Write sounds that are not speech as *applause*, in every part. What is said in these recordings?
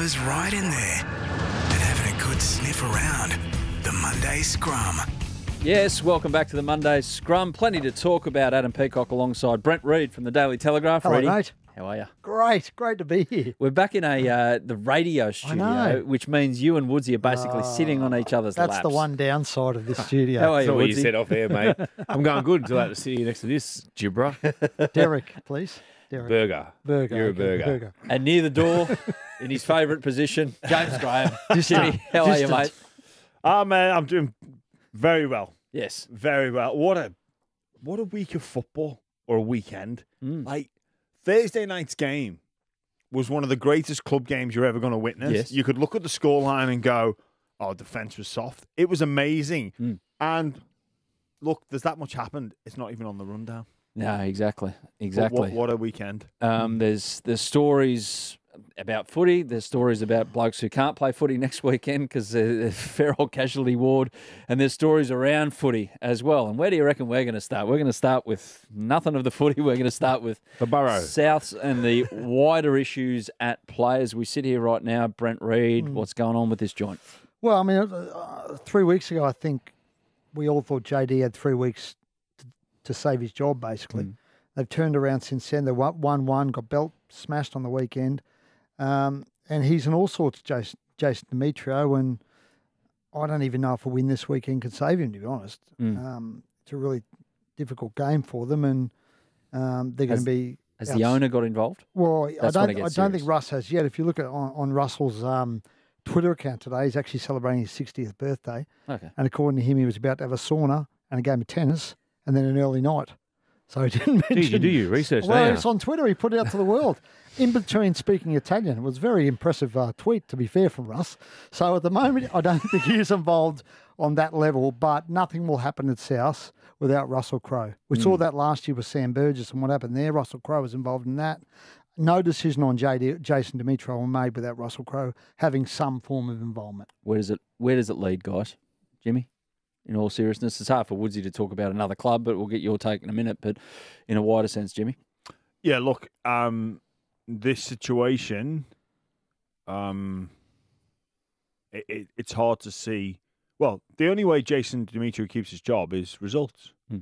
Bro's right in there and having a good sniff around. The Monday Scrum. Yes, welcome back to the Monday Scrum. Plenty to talk about. Adam Peacock alongside Brent Read from the Daily Telegraph. Hello, Reedy, mate. How are you? Great, great to be here. We're back in a uh, the radio studio, know. which means you and Woodsy are basically sitting on each other's That's laps. the one downside of this *laughs* studio. How are That's you, not what you Woodsy? said off air, mate. I'm going good until I have to sit here next to this gibber. *laughs* Derek, please. Derek. Burger. Burger. You're a okay, burger. And near the door, in his favourite position, *laughs* James Graham. *laughs* Jimmy, how are you, Distant. mate? Ah, man, I'm doing very well. Yes. Very well. What a what a week of football or a weekend. Mm. Like Thursday night's game was one of the greatest club games you're ever going to witness. Yes. You could look at the scoreline and go, "Oh, defense was soft." It was amazing. Mm. And look, there's that much happened. It's not even on the rundown. No, exactly. Exactly. What, what a weekend. Um, there's there's stories about footy. There's stories about blokes who can't play footy *laughs* next weekend because they're a fair old casualty ward. And there's stories around footy as well. And where do you reckon we're going to start? We're going to start with nothing of the footy. We're going to start with The borough, Souths and the wider issues at play as we sit here right now. Brent Read, what's going on with this joint? Well, I mean, uh, three weeks ago, I think we all thought JD had three weeks to, save his job, basically. Mm. They've turned around since then. They won 1 1, got belt smashed on the weekend. Um, and he's in all sorts, Jason, Jason Demetriou. And I don't even know if a win this weekend can save him, to be honest. Mm. Um, it's a really difficult game for them. And um, they're going to be. Has outs- the owner got involved? Well, I That's when don't. I don't serious. think Russ has yet. If you look at on, on Russell's um, Twitter account today, he's actually celebrating his 60th birthday, Okay. and according to him, he was about to have a sauna and a game of tennis, and then an early night. So he *laughs* didn't mention. Geez, you do your research, Well, it's on Twitter. He put it out to the world. In between speaking Italian, it was a very impressive uh, tweet, to be fair, from Russ. So at the moment, I don't think he's involved on that level, but nothing will happen at South without Russell Crowe. We saw that last year with Sam Burgess and what happened there. Russell Crowe was involved in that. No decision on JD, Jason Demetriou were made without Russell Crowe having some form of involvement. Where does it Where does it lead, guys? Jimmy, in all seriousness, it's hard for Woodsy to talk about another club, but we'll get your take in a minute. But in a wider sense, Jimmy, Yeah, look, um, this situation, um, it, it, it's hard to see. Well, the only way Jason Demetriou keeps his job is results, Hmm.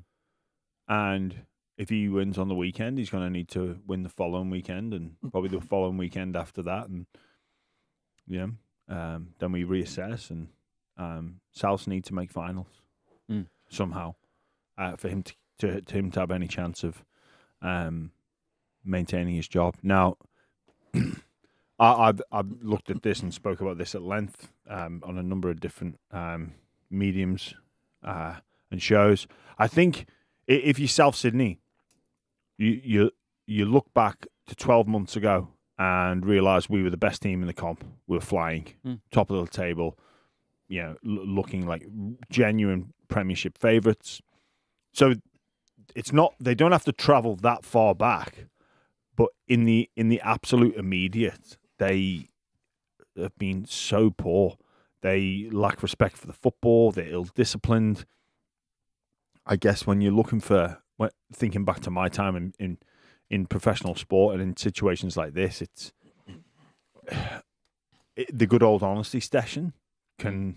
and if he wins on the weekend, he's going to need to win the following weekend and probably the following weekend after that, and yeah, um, then we reassess and um, South need to make finals Hmm. somehow uh, for him to, to, to him to have any chance of um, maintaining his job. Now, *clears throat* I, I've I've looked at this and spoke about this at length um, on a number of different um, mediums uh, and shows. I think if you're South Sydney, you you you look back to 12 months ago and realise we were the best team in the comp. We were flying, Mm. top of the table. You know, looking like genuine Premiership favourites. So it's not they don't have to travel that far back, but in the in the absolute immediate, they have been so poor. They lack respect for the football. They're ill disciplined. I guess when you're looking for when, thinking back to my time in, in in professional sport and in situations like this, it's *sighs* it, the good old honesty session can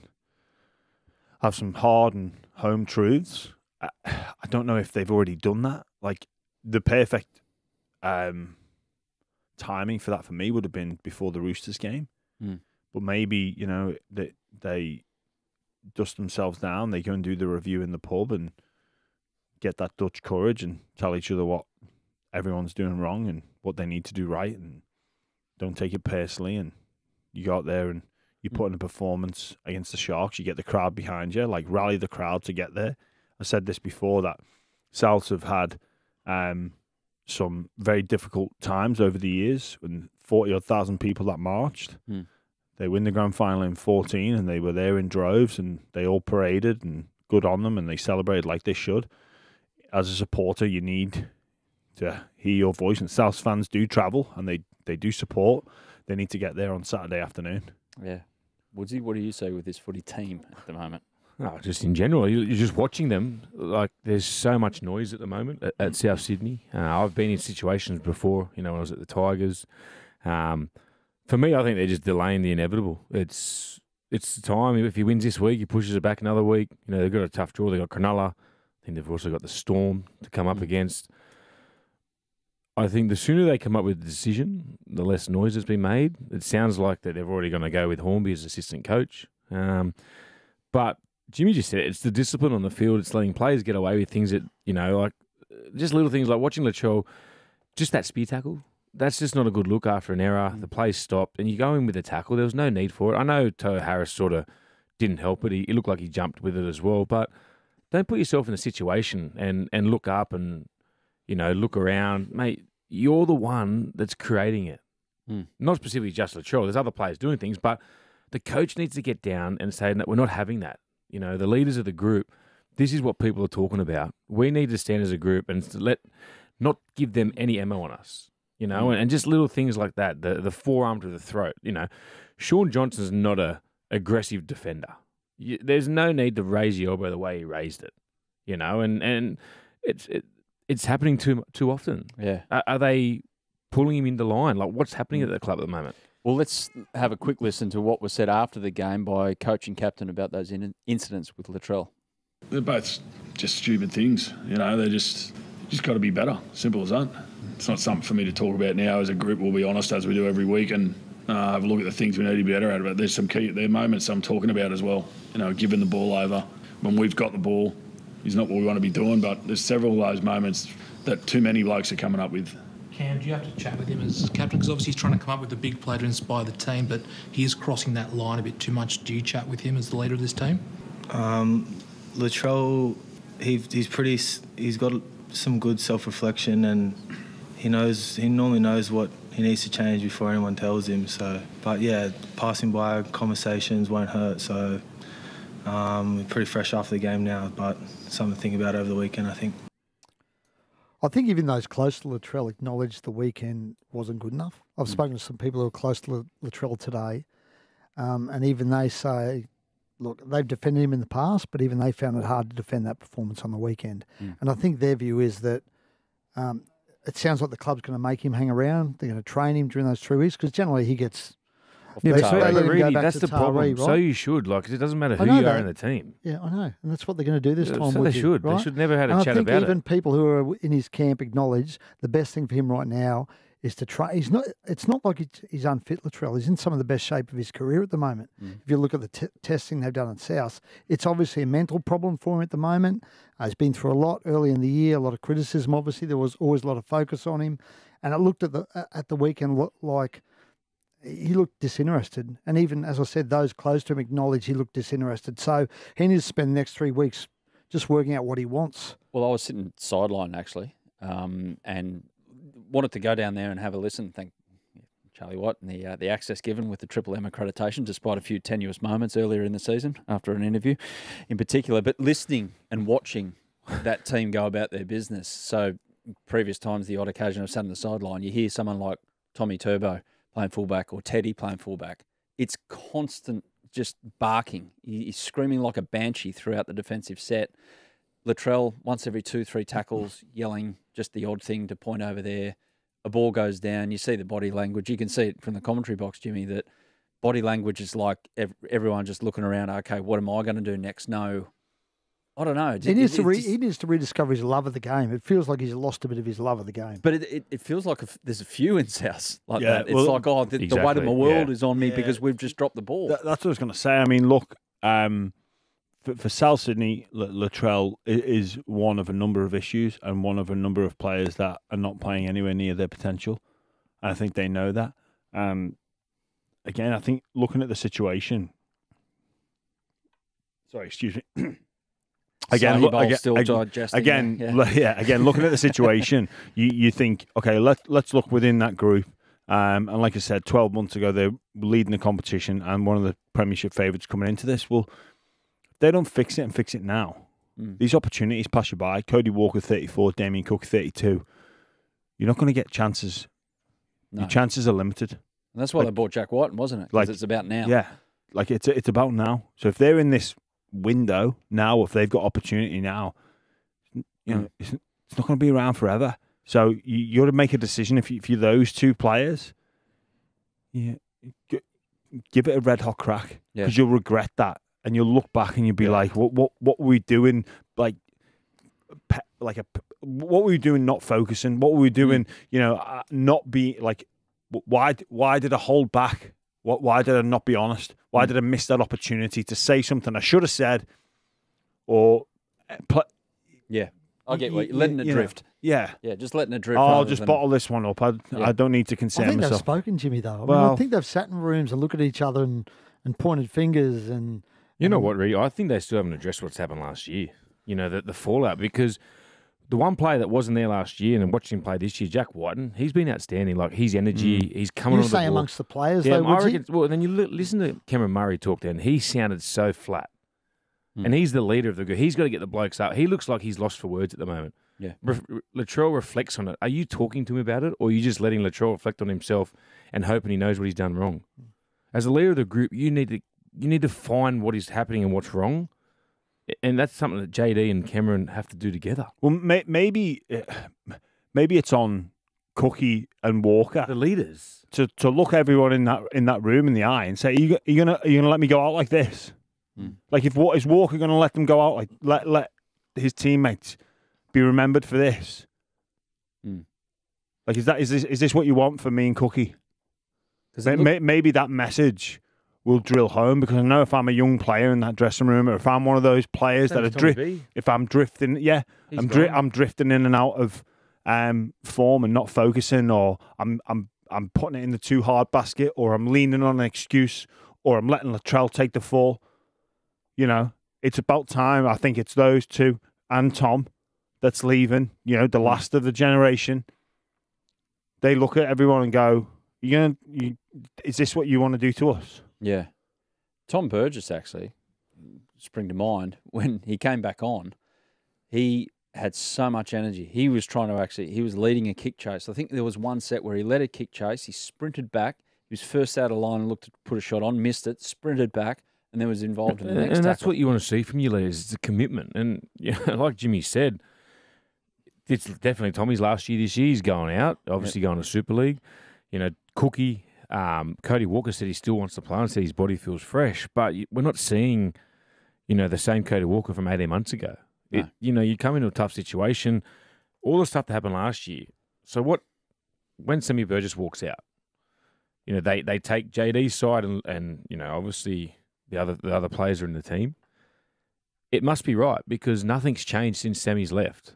have some hard and home truths. I, I don't know if they've already done that. Like the perfect um, timing for that for me would have been before the Roosters game. Mm. But maybe you know that they dust themselves down. They go and do the review in the pub and get that Dutch courage and tell each other what everyone's doing wrong and what they need to do right, and don't take it personally. And you go out there and you put in a performance against the Sharks. You get the crowd behind you, like rally the crowd to get there. I said this before that Souths have had um, some very difficult times over the years when 40 odd thousand people that marched. Hmm. They win the grand final in 14 and they were there in droves and they all paraded and good on them and they celebrated like they should. As a supporter, you need to hear your voice and South fans do travel and they, they do support. They need to get there on Saturday afternoon. yeah. Woodsy, what do you say with this footy team at the moment? No, just in general, you- you're just watching them. Like there's so much noise at the moment at, at South Sydney. Uh, I've been in situations before. You know, when I was at the Tigers. Um, For me, I think they're just delaying the inevitable. It's it's the time. If he wins this week, he pushes it back another week. You know, they've got a tough draw. They've got Cronulla. I think they've also got the Storm to come up Mm. against. I think the sooner they come up with a decision, the less noise has been made. It sounds like that they're already going to go with Hornby as assistant coach. Um, but Jimmy just said it, it's the discipline on the field. It's letting players get away with things that you know, like uh, just little things like watching Latrell, just that spear tackle. That's just not a good look after an error. The play stopped, and you go in with a tackle. There was no need for it. I know Tohu Harris sort of didn't help it. He, he looked like he jumped with it as well. But don't put yourself in a situation and and look up and you know look around, mate. You're the one that's creating it. Hmm. Not specifically just Latrell. There's other players doing things, but the coach needs to get down and say that we're not having that. You know, the leaders of the group. This is what people are talking about. We need to stand as a group and let not give them any ammo on us. You know, Mm. and, and just little things like that. The the forearm to the throat. You know, Shaun Johnson's not a aggressive defender. You, there's no need to raise your elbow the way he raised it. You know, and and it's it, it's happening too too often. Yeah. Are, are they pulling him into line? Like what's happening at the club at the moment? Well, let's have a quick listen to what was said after the game by coach and captain about those in- incidents with Latrell. They're both just stupid things. You know, they're just just got to be better. Simple as that. It's not something for me to talk about now as a group. We'll be honest, as we do every week, and uh, have a look at the things we need to be better at. But there's some key there are moments I'm talking about as well. You know, giving the ball over when we've got the ball is not what we want to be doing. But there's several of those moments that too many blokes are coming up with. Cam, do you have to chat with him as captain? Because obviously he's trying to come up with a big play to inspire the team, but he is crossing that line a bit too much. Do you chat with him as the leader of this team? Um, Latrell, he, he's pretty. He's got some good self-reflection, and he knows. He normally knows what he needs to change before anyone tells him. So, but yeah, passing by conversations won't hurt. So, um, we're pretty fresh after the game now, but something to think about over the weekend. I think. I think even those close to Latrell acknowledged the weekend wasn't good enough. I've spoken to some people who are close to La- Latrell today, um, and even they say, look, they've defended him in the past, but even they found it hard to defend that performance on the weekend. And I think their view is that um, it sounds like the club's going to make him hang around. They're going to train him during those three weeks because generally he gets. Yeah, they- but they so, let him go back that's to the problem. Taree, So you should like, it doesn't matter who you are in the team. Yeah, I know, and that's what they're going to do this Yeah, time. so they you, should. They should never had a and chat I think about it. even people who are in his camp acknowledge the best thing for him right now is to try. He's not. It's not like he's, unfit. Latrell. He's in some of the best shape of his career at the moment. If you look at the t- testing they've done at South, it's obviously a mental problem for him at the moment. Uh, he's been through a lot early in the year. A lot of criticism. Obviously, there was always a lot of focus on him, and it looked at the at the weekend like he looked disinterested. And even as I said, those close to him acknowledge he looked disinterested. So he needs to spend the next three weeks just working out what he wants. Well, I was sitting sideline actually, um, and wanted to go down there and have a listen. Thank Charlie Watt and the uh, the access given with the Triple M accreditation, despite a few tenuous moments earlier in the season after an interview, in particular. But listening and watching that team go about their business. So previous times, the odd occasion I've sat on the sideline, you hear someone like Tommy Turbo playing fullback or Teddy playing fullback. It's constant, just barking. He's screaming like a banshee throughout the defensive set. Latrell, once every two, three tackles, *laughs* yelling just the odd thing to point over there. A ball goes down. You see the body language. You can see it from the commentary box, Jimmy, that body language is like everyone just looking around. Okay, what am I going to do next? No, I don't know. He needs it- to re- just- he needs to rediscover his love of the game. It feels like he's lost a bit of his love of the game. but it, it, it feels like a f there's a few in South like Yeah, that. It's well, like, oh, the, the weight of exactly, my world yeah. is on me Yeah. because we've just dropped the ball. That, that's what I was going to say. I mean, look, um, for, for South Sydney, L- Latrell is one of a number of issues and one of a number of players that are not playing anywhere near their potential. And I think they know that. Um, again, I think looking at the situation. Sorry, excuse me. *clears throat* again, look, again, still digesting. again, yeah. yeah. Again, looking at the situation, *laughs* you you think, okay, let let's look within that group. Um, and like I said, twelve months ago, they're leading the competition and one of the Premiership favourites coming into this. Well, they don't fix it and fix it now. Mm. These opportunities pass you by. Cody Walker, thirty-four. Damien Cook, thirty-two. You're not going to get chances. No. Your chances are limited. And that's why like- they bought Jack Wighton, wasn't it? Because like- it's about now. Yeah, like it's it's about now. So if they're in this window now, if they've got opportunity now, you know, it's, it's not going to be around forever. So you you got to make a decision if, you, if you're those two players. Yeah, g- give it a red hot crack Yeah. because you'll regret that, and you'll look back and you'll be Yeah. like, what what what were we doing? Like, pe- like a what were we doing? Not focusing. What were we doing? You know, uh, not be like, why why did I hold back? What why did I not be honest? Why did I miss that opportunity to say something I should have said, or uh, pl- Yeah, I get Y- what you're y- letting it you know, drift. yeah. Yeah, just letting it drift. Oh, I'll rather just than- bottle this one up. I, Yeah. I don't need to I concern think they've myself. spoken, Jimmy, though. I, mean, Well- I think they've sat in rooms and looked at each other and, and pointed fingers and. You know what, Ree? I think they still haven't addressed what's happened last year. You know, the, the fallout because the one player that wasn't there last year and watching him play this year, Jack Wighton, he's been outstanding. Like his energy, mm. he's coming You on the say ball. amongst the players, Yeah, though, I would you? reckon, well, then you li- listen to Cameron Murray talk then. He sounded so flat. Mm. And he's the leader of the group. He's got to get the blokes up. He looks like he's lost for words at the moment. Yeah. Re- Re- Latrell reflects on it. Are you talking to him about it, or are you just letting Latrell reflect on himself and hoping he knows what he's done wrong? Mm. As a leader of the group, you need to you need to find what is happening and what's wrong, and that's something that JD and Cameron have to do together. Well, may, maybe uh, *sighs* maybe it's on Cookie and Walker The leaders. to, to look everyone in that in that room in the eye and say, "Are you, are you gonna are you gonna let me go out like this? Mm. Like if what is Walker gonna let them go out like let let his teammates be remembered for this? Mm. Like is that is this is this what you want for me and Cookie? May- look- may- maybe that message will drill home because I know if I'm a young player in that dressing room or if I'm one of those players that are dri- if I'm drifting, yeah, He's I'm dri- I'm drifting in and out of um, form and not focusing, or I'm I'm I'm putting it in the too hard basket, or I'm leaning on an excuse, or I'm letting Latrell take the fall. You know, it's about time. I think it's those two and Tom that's leaving. You know, the last of the generation. They look at everyone and go, "You gonna? You, is this what you want to do to us?" Yeah. Tom Burgess actually spring to mind *laughs* when he came back on. He had so much energy. He was trying to actually he was leading a kick chase. I think there was one set where he led a kick chase. He sprinted back. He was first out of line and looked to put a shot on, missed it, sprinted back, and then was involved in the next. and that's what you want to see from your leaders. It's a commitment, and *laughs* yeah, like Jimmy said, it's definitely Tommy's last year. This year, he's going out. Obviously, going to Super League. You know, Cookie, um, Cody Walker said he still wants to play and said his body feels fresh, but we're not seeing, you know, the same Cody Walker from eighteen months ago. It, No. you know, you come into a tough situation. All the stuff that happened last year. So what? When Sammy Burgess walks out, you know they they take JD's side and and you know obviously the other the other players are in the team. It must be right because nothing's changed since Sammy's left.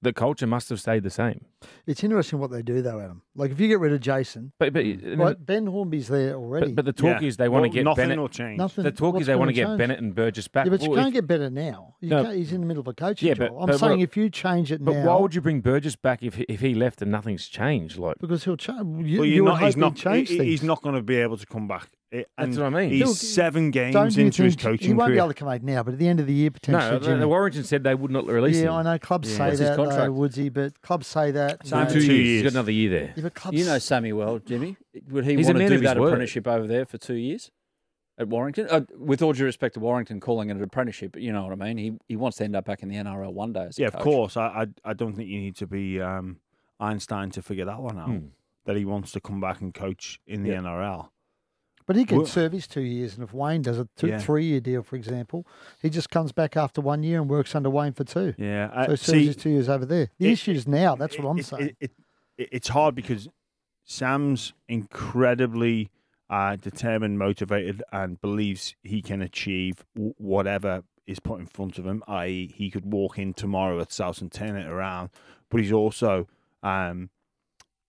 The culture must have stayed the same. It's interesting what they do, though, Adam. Like, if you get rid of Jason, But but hmm. and like, Ben Hornby's there already. but, but the talk Yeah. is they want Well, to get nothing Bennett. will change. Nothing. The talk is they want to get change? Bennett and Burgess back. Yeah, but you Well, can't if- get better now. You No. can't, he's in the middle of a coaching Yeah, but- job. I'm but saying what- if you change it but now, why would you bring Burgess back if he- if he left and nothing's changed? Like because he'll change. You, Well, you you're would not, he's not. he'd change he- he's not going to be able to come back. It- That's what I mean. He's He'll- seven games into his think coaching he won't career. be able to come out now, but at the end of the year, potentially. no, the, Jimmy. the Warrington said they would not release yeah, him. Yeah, I know clubs Yeah. say What's that, though, contract? Woodsy, but clubs say that. Same no. two, two years. He's years. got another year there. Yeah, clubs You know Sammy well, Jimmy. Would he He's want to man do of that word. apprenticeship over there for two years at Warrington? Uh, with all due respect to Warrington calling it an apprenticeship, but you know what I mean. He he wants to end up back in the NRL one day. As a yeah, of course. I, I I don't think you need to be um, Einstein to figure that one out. Hmm. That he wants to come back and coach in the Yeah. NRL. But he could Well- serve his two years, and if Wayne does a two, Yeah. three-year deal, for example, he just comes back after one year and works under Wayne for two. Yeah, So uh, he serves see, his two years over there. The it- issue is now. That's what I'm it- saying. It, it, it, it's hard because Sam's incredibly uh, determined, motivated, and believes he can achieve w- whatever is put in front of him. I.e., he could walk in tomorrow at South and turn it around. But he's also um,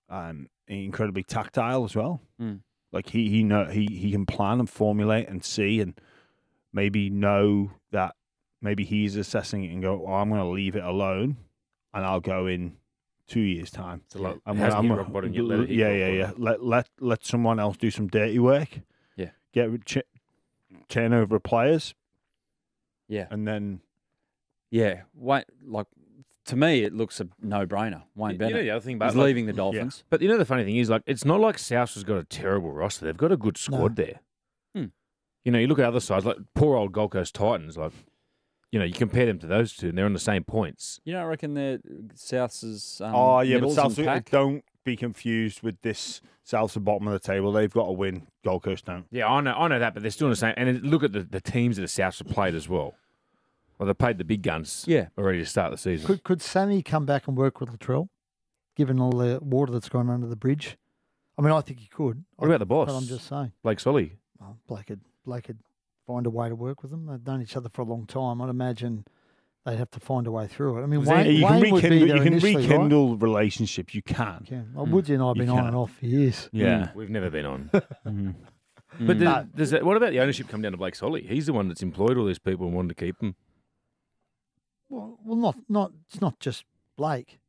um, incredibly tactile as well. Mm. Like he he know he he can plan and formulate and see and maybe know that maybe he's assessing it and go, oh, I'm going to leave it alone, and I'll go in two years' time. It's a lot. I'm gonna, I'm hit gonna- rock let yeah, yeah, yeah. Let let let someone else do some dirty work. Yeah. Get ch- turn over players, Yeah, and then yeah. Wayne, like to me, it looks a no-brainer. Wayne You Bennett. know the other thing about He's like- leaving the Dolphins. But you know the funny thing is, like, it's not like South has got a terrible roster. They've got a good squad there. Hmm. You know, you look at other sides, like poor old Gold Coast Titans. Like, you know, you compare them to those two, and they're on the same points. You don't reckon they're South's? Um, oh yeah, but middles South pack? don't be confused with this South's the bottom of the table. They've got to win Gold Coast now. Yeah, I know, I know that, but they're still in the same. And look at the, the teams that the Souths have played as well. Well, they paid the big guns. Yeah. already to start the season. Could could Sammy come back and work with Latrell, given all the water that's gone under the bridge? I mean, I think he could. What about the boss? But I'm just saying, Blake Solly. well, Blake could Blake could find a way to work with them. They've known each other for a long time. I'd imagine they'd have to find a way through it. I mean, Wayne, you can Wayne would be rekindle, there you can initially, right? relationships. You can. Yeah. Well, Woodsy and I have been on and off for years. Yeah. We've never been on. Mhm. *laughs* But Mm. does, does that, what about the ownership come down to Blake Solly? He's the one that's employed all these people and wanted to keep them. Well, well, not not it's not just Blake.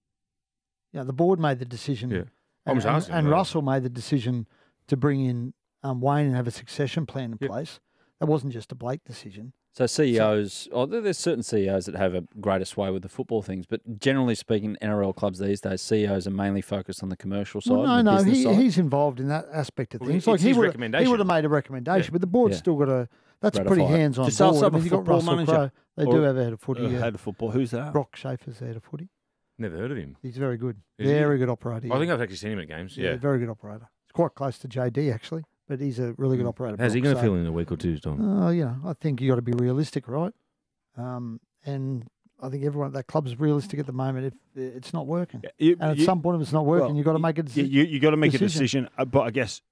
Yeah, the board made the decision. Yeah. I and, was and- asking and. Russell made the decision to bring in um, Wayne and have a succession plan in Yep. place. That wasn't just a Blake decision. So CEOs, oh, there's certain CEOs that have a greater sway with the football things, but generally speaking, NRL clubs these days, CEOs are mainly focused on the commercial side. Well, no, no, he, side. he's involved in that aspect of Well, things. it's like he his would he would have made a recommendation, but the board's Yeah. still got a. That's Ratify pretty hands on Does Souths board. have I a mean, you got football Russell manager? Crowe. They Or do have a head of footy. Uh, yeah. head of football. Who's that? Brock Schaefer's the head of footy. Never heard of him. He's very good. Is he? very good operator. I think. I've actually seen him at games. yeah, Yeah. very good operator. It's quite close to JD actually, but he's a really good operator. How's he Brock, going to so- feel in a week or two's time? Oh, you know, I think you got to be realistic, right? Um, and I think everyone at that club's realistic at the moment. If it's not working, You, and at you- some point, if it's not working, well, you've got to make a decision. you, you got to make a decision. decision. uh, But I guess,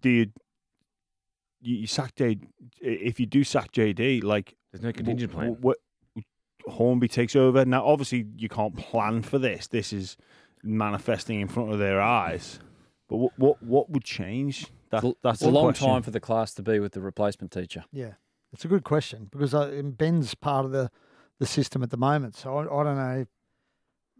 do you, you, you sack J? If you do sack JD, like There's no contingent plan. What Hornby takes over now? Obviously, you can't plan for this. This is manifesting in front of their eyes. But what what, what would change? That, It's that's a long question. time for the class to be with the replacement teacher. Yeah, it's a good question because uh, Ben's part of the, the system at the moment. So I, I don't know.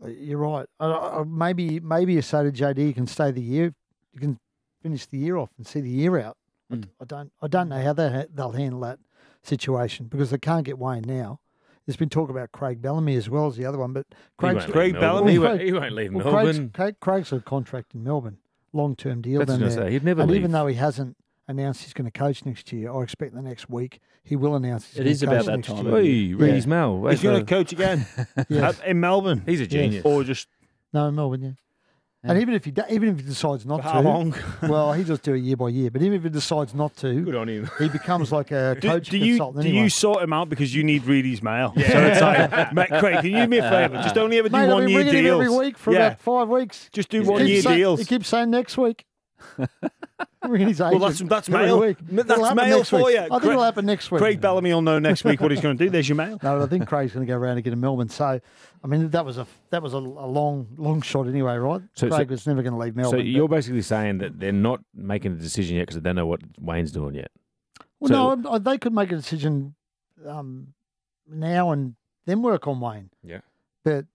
Uh, You're right. I, I, maybe maybe you say to JD, you can stay the year, you can finish the year off and see the year out. Mm. I, don't I don't know how they ha- they'll handle that situation because they can't get Wayne now. There's been talk about Craig Bellamy as well as the other one, but He Craig's Craig leave Melbourne. Bellamy? He won't, he won't leave well, Craig's, Melbourne. Craig, Craig's a contract in Melbourne, long term deal That's what I down there. He'd never and leave. even though he hasn't announced he's going to coach next year, I expect the next week he will announce he's It going about coach that next time, year. Hey, Reedy's Mel. He's Where's going the- to coach again *laughs* Yes. in Melbourne, He's a genius. or just No, in Melbourne, yeah. And even if he do, even if he decides not how to, long? *laughs* well, he just do it year by year. But even if he decides not to, Good on him. he becomes like a *laughs* Do, coach do you consultant. do anyway. you sort him out because you need Reedy's mail? So it's like, *laughs* Mate, Craig, can you do me a favour? Just only ever do Mate, I've one been year ringing him deals. every week for about five weeks. just do He one keeps year deals. He keeps saying next week. Ringing his *laughs* Well, that's- that's mail. week. That's mail for week. you. I think Craig- it'll happen next week. Craig Bellamy will know next week what he's going to do. There's your mail. No, I think Craig's going to go around again in Melbourne. So, I mean, that was a that was a, a long long shot anyway, right? So- Craig so- was never going to leave Melbourne. So you're basically saying that they're not making a decision yet because they don't know what Wayne's doing yet. Well, So- no, I- they could make a decision um, now and then work on Wayne. Yeah. But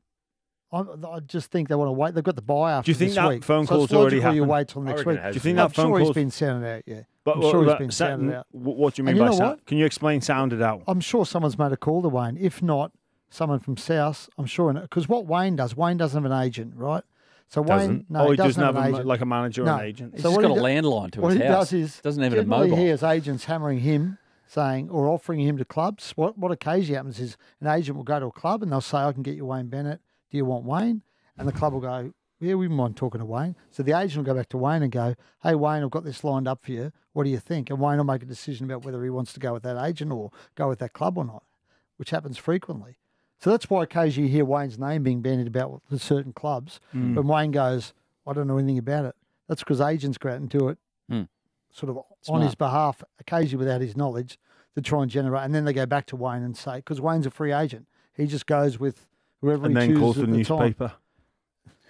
I, I just think they want to wait. They've got the buy after Do you think this that week. phone so call's it's already logical You wait till next week. it has Do you think I'm that phone sure call's been sounded out. Yeah, But I'm what, sure he's that been sa- sounded out. What do you mean you by know sound? Can you explain sounded out? I'm sure someone's made a call to Wayne. If not, someone from South. I'm sure because what Wayne does, Wayne doesn't have an agent, right? So Wayne, Doesn't? no, oh, he he doesn't have, an a, agent. like a manager No. or an agent. He's So just what got he a do- landline to what his he house. does is doesn't even have a mobile. he has agents hammering him, saying or offering him to clubs. What what occasionally happens is an agent will go to a club and they'll say, "I can get you Wayne Bennett. Do you want Wayne?" And the club will go, "Yeah, we mind talking to Wayne." So the agent will go back to Wayne and go, "Hey Wayne, I've got this lined up for you. What do you think?" And Wayne will make a decision about whether he wants to go with that agent or go with that club or not, which happens frequently. So that's why occasionally you hear Wayne's name being bandied about with certain clubs. Mm. When Wayne goes, I don't know anything about it. That's because agents go out and do it Hmm. sort of on his behalf, occasionally without his knowledge, to try and generate. And then they go back to Wayne and say, because Wayne's a free agent, he just goes with whoever and he then calls the at the time. newspaper.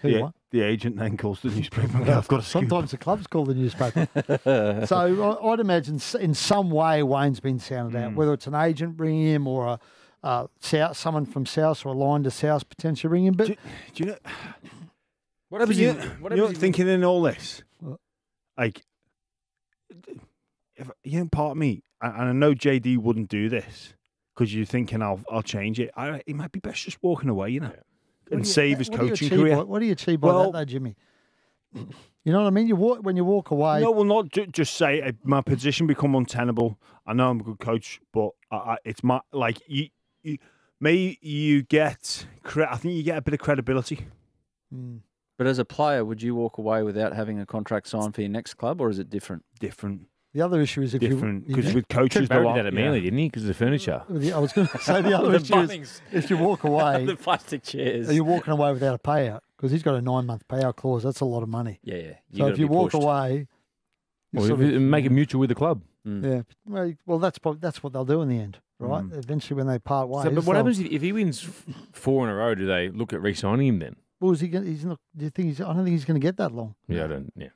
Who, the, what? the agent then calls the newspaper. and goes, I've got a scoop. Sometimes the clubs call the newspaper. *laughs* so I- I'd imagine in some way Wayne's been sounded Hmm. out, whether it's an agent bringing him or a uh, South, someone from South or a line to South potentially bringing him. But Do, do you know? What happens? you, if- you what know, happens if- thinking in all this, What? like, if you know, part of me, and and I know JD wouldn't do this because you're thinking I'll I'll change it. I, it might be best just walking away, you know, What and you- save his what coaching achieve career. by- what do you achieve by Well- that, though, Jimmy? You know what I mean? You walk when you walk away. No, well, not ju- just say uh, my position become untenable. I know I'm a good coach, but I, I, it's my like you, you. May you get? Cre- I think you get a bit of credibility. Mm. But as a player, would you walk away without having a contract signed for your next club, or is it different? Different, The other issue is if different. you, Because with coaches, Trent the Barrett did that at yeah. Manly, didn't he? Because of the furniture. *laughs* I was going to say the *laughs* other The issue is if you walk *laughs* away, the plastic chairs. are you walking away without a payout? Because he's got a nine month payout clause. That's a lot of money. yeah, yeah. You so if you walk pushed. away, you Or sort of- make it mutual with the club. yeah. Well, well, that's probably, that's what they'll do in the end, right? Mm. Eventually, when they part ways. So, but what happens if, if he wins four in a row? Do they look at re-signing him then? Well, is he? Gonna, he's not. Do you think he's? I don't think he's going to get that long. Yeah, I don't. Yeah.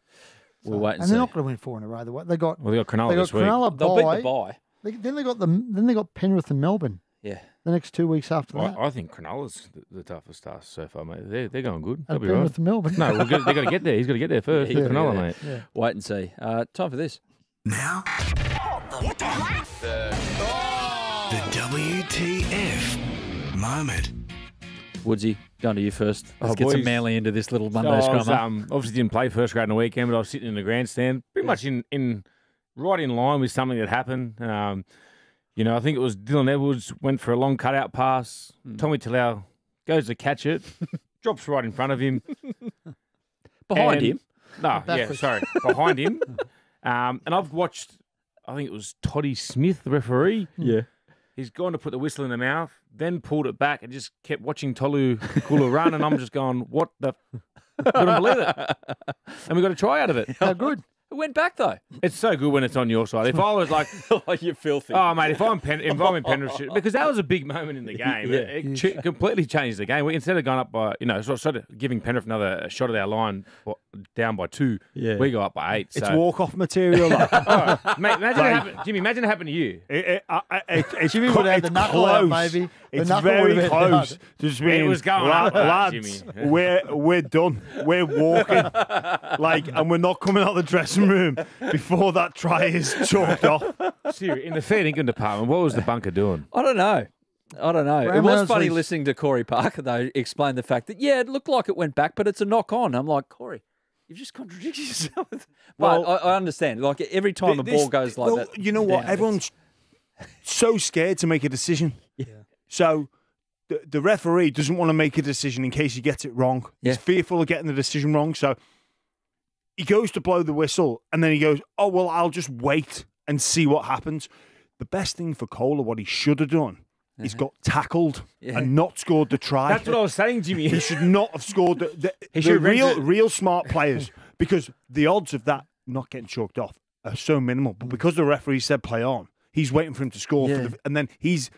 We'll wait and, and see. they're not going to win four in a row. They- They got. Well, they got Cronulla they got this week. Cronulla They'll beat the bye. They, then they got the. Then they got Penrith and Melbourne Yeah. the next two weeks after that. I, I think Cronulla's the, the toughest task so far, mate. They're, they're going good. They'll And be right. Penrith and Melbourne. No, we'll get, they got to get there. He's got to get there *laughs* first. Yeah, Yeah, yeah, Cronulla, yeah. mate. yeah. Wait and see. Uh, time for this. Now, What the laugh. the WTF moment. Woodsy, going to you first. Let's Oh, get some manly into this little So Monday I was, scrum. um, obviously didn't play first grade in the weekend, but I was sitting in the grandstand, pretty much in, in right in line with something that happened. Um, you know, I think it was Dylan Edwards went for a long cutout pass. Hmm. Tommy Talau goes to catch it, *laughs* drops right in front of him. Behind and- him. No, yeah, sorry, behind him. *laughs* Um, and I've watched, I think it was Toddy Smith, the referee. Yeah. He's gone to put the whistle in the mouth, then pulled it back and just kept watching Tolu Koula run. And I'm just going, what the? Couldn't believe it. And we got a try out of it. *laughs* How good. It went back though. It's so good when it's on your side. If I was like, *laughs* oh, you're filthy. oh mate, if I'm Pen- if I'm in Penrith, because that was a big moment in the *laughs* game. Yeah. It, it ch- completely changed the game. We, instead of going up by, you know, sort of, sort of giving Penrith another shot at our line wa- down by two, Yeah. we go up by eight. It's so. walk off material. *laughs* like. Oh, mate, imagine it Like- happen, Jimmy. Imagine it happened to you. It, it, I- I- it, it's Jimmy would have it's the knuckle out, close. maybe. The It's very close. out. Just It being, was going "La- up lads, *laughs* we're we're done. We're walking, *laughs* like, and we're not coming out of the dressing room before that try is chalked off. Seriously, in the fair income department, what was the bunker doing? I don't know. I don't know. Graham it was funny Annesley's- listening to Corey Parker though explain the fact that yeah, it looked like it went back, but it's a knock on. I'm like Corey, you've just contradicted *laughs* yourself. but Well- I, I understand. Like every time a This- ball goes like well, that, You know what? Everyone's so scared to make a decision. So the, the referee doesn't want to make a decision in case he gets it wrong. Yeah. He's fearful of getting the decision wrong. So he goes to blow the whistle and then he goes, Oh, well, I'll just wait and see what happens. The best thing for Koula, what he should have done, he's uh-huh. got tackled Yeah. and not scored the try. That's what I was saying, Jimmy. He should not have scored the, the, He the should have real, rented- real smart players because the odds of that not getting chalked off are so minimal. But because the referee said play on, he's waiting for him to score, Yeah. for the, and then he's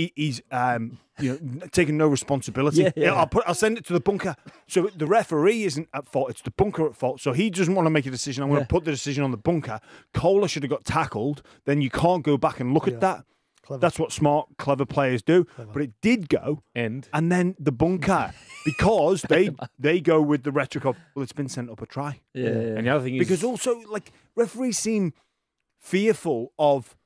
he, he's um, you know taking no responsibility. *laughs* Yeah, yeah. I'll put I'll send it to the bunker. So the referee isn't at fault; it's the bunker at fault. So he doesn't want to make a decision. I'm going Yeah. to put the decision on the bunker. Koula should have got tackled. Then you can't go back and look Yeah. at that. Clever. That's what smart, clever players do. But it did go, And and then the bunker *laughs* because they they go with the rhetoric of well, it's been sent up a try. yeah, yeah. and the other thing is Because also, like referees seem fearful of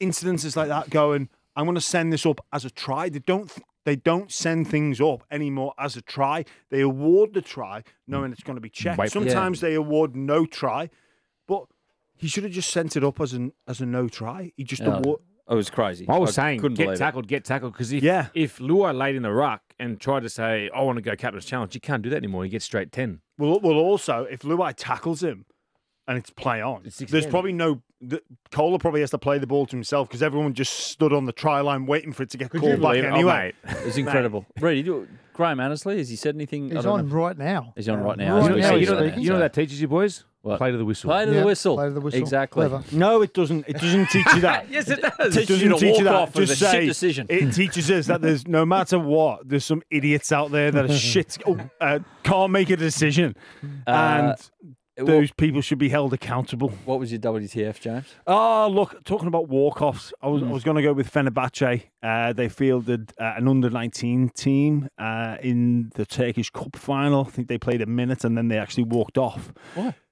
incidences like that. Going, I'm going to send this up as a try. They don't. They don't send things up anymore as a try. They award the try knowing it's going to be mm. checked. Wait- Sometimes they award no try, but he should have just sent it up as an as a no try. He just Yeah. award. Oh, it was crazy. I was I saying, couldn't get believe it. tackled, get tackled. Because if Yeah. if Luai laid in the ruck and tried to say, I want to go captain's challenge, you can't do that anymore. You get straight 10. Well, well, also if Luai tackles him and it's play on, It's there's probably no. The, Koula probably has to play the ball to himself because everyone just stood on the try line waiting for it to get called back believe it? Oh, anyway. mate. *laughs* It was incredible. Ready? Do Graham Annesley, has he said anything? He's on know. right now. He's on right now. Right You know, now you, know, speaking. you know that teaches you, boys? What? Play to the whistle. Play to Yeah, the whistle. play to the whistle. Exactly. Clever. *laughs* No, it doesn't. It doesn't teach you that. *laughs* yes, it does. It Teaches you doesn't to teach you that. off with Just a shit say decision. it teaches us that there's no matter what, there's some idiots out there that are shit oh, uh, can't make a decision, Uh, and those people should be held accountable. What was your WTF, James? Oh, look, talking about walk-offs, I was, I was going to go with Fenerbahce. Uh, they fielded uh, an under-19 team uh, in the Turkish Cup final. I think they played a minute and then they actually walked off.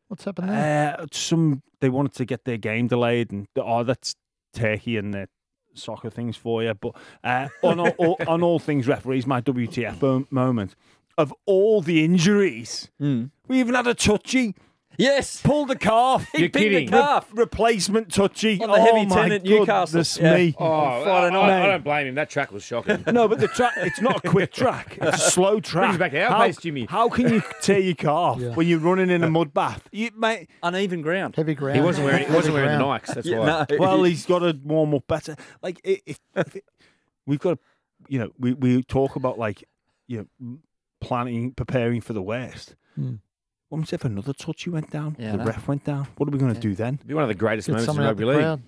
What's happened there? Uh, some they wanted to get their game delayed, and oh, that's Turkey and their soccer things for you. But uh, on all, all, on all things referees, my WTF moment of all the injuries, we even had a touchy. Yes. Pulled the calf. He You're picked kidding. the calf. Replacement touchy. On the oh heavy my ten at Newcastle. goodness Yeah. me. Oh, I, Friday I- night. I don't blame him. That track was shocking. *laughs* No, but the track, it's not a quick *laughs* track. It's a slow track. us back our how, pace, Jimmy. How can you *laughs* tear your calf Yeah. when you're running in a mud bath? You, mate, Uneven ground. Heavy ground. He wasn't wearing. He wasn't wearing the. Nikes. That's Yeah, why. no. well, he's got to warm up better. Like, i- if, if it, we've got to, you know, we, we talk about like, you know, planning, preparing for the worst. Hmm. What happens if another touch you went down? Yeah, the know. ref went down. What are we going to do then? It'd be one of the greatest Get moments in rugby league. crowd.